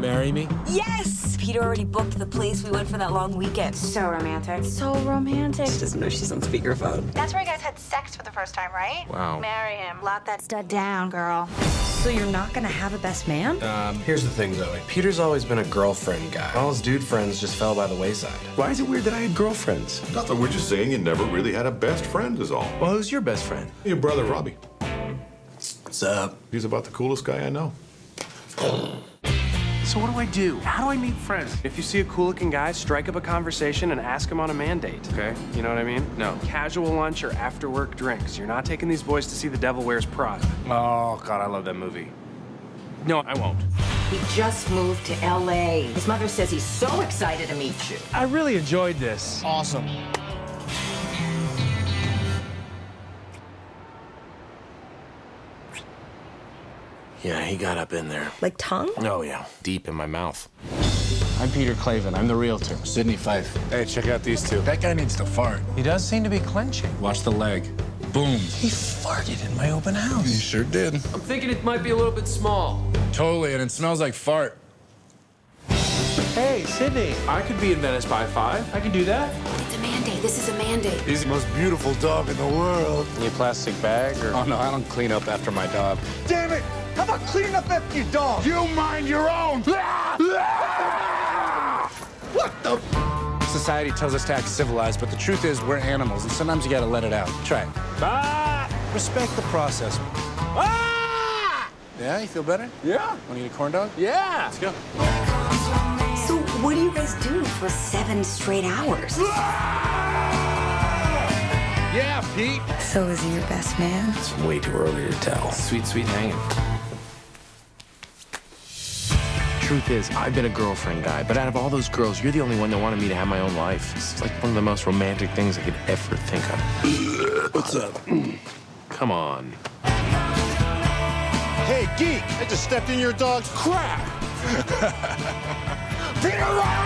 marry me? Yes! Peter already booked the place. We went for that long weekend. So romantic. So romantic. She doesn't know she's on speakerphone. That's where you guys had sex for the first time, right? Wow. Marry him. Lock that stud down, girl. So you're not gonna have a best man? Um, here's the thing, Zooey. Peter's always been a girlfriend guy. All his dude friends just fell by the wayside. Why is it weird that I had girlfriends? Nothing. We're just saying you never really had a best friend, is all. Well, who's your best friend? Your brother Robbie. What's up? He's about the coolest guy I know. So what do I do? How do I meet friends? If you see a cool-looking guy, strike up a conversation and ask him on a mandate, okay? You know what I mean? No. Casual lunch or after-work drinks. You're not taking these boys to see The Devil Wears Prada. Oh, God, I love that movie. No, I won't. He just moved to LA. His mother says he's so excited to meet you. I really enjoyed this. Awesome. Yeah, he got up in there. Like tongue? Oh, yeah. Deep in my mouth. I'm Peter Klaven. I'm the realtor. Sydney Fife. Hey, check out these two. That guy needs to fart. He does seem to be clenching. Watch the leg. Boom. He farted in my open house. He sure did. I'm thinking it might be a little bit small. Totally, and it smells like fart. Hey, Sydney. I could be in Venice by five. I could do that. It's a mandate. This is a mandate. He's the most beautiful dog in the world. Need a plastic bag or? Oh, no, I don't clean up after my dog. Damn it! How about cleaning up after your dog? You mind your own! What the? Society tells us to act civilized, but the truth is we're animals, and sometimes you gotta let it out. Try it. Ah! Respect the process. Ah! Yeah, you feel better? Yeah. Wanna eat a corn dog? Yeah. Let's go. So what do you guys do for seven straight hours? Yeah, Pete. So is he your best man? It's way too early to tell. Sweet, sweet hanging. Truth is, I've been a girlfriend guy, but out of all those girls, you're the only one that wanted me to have my own life. It's like one of the most romantic things I could ever think of. What's up? Come on. Hey, geek! I just stepped in your dog's crap. Peter, run!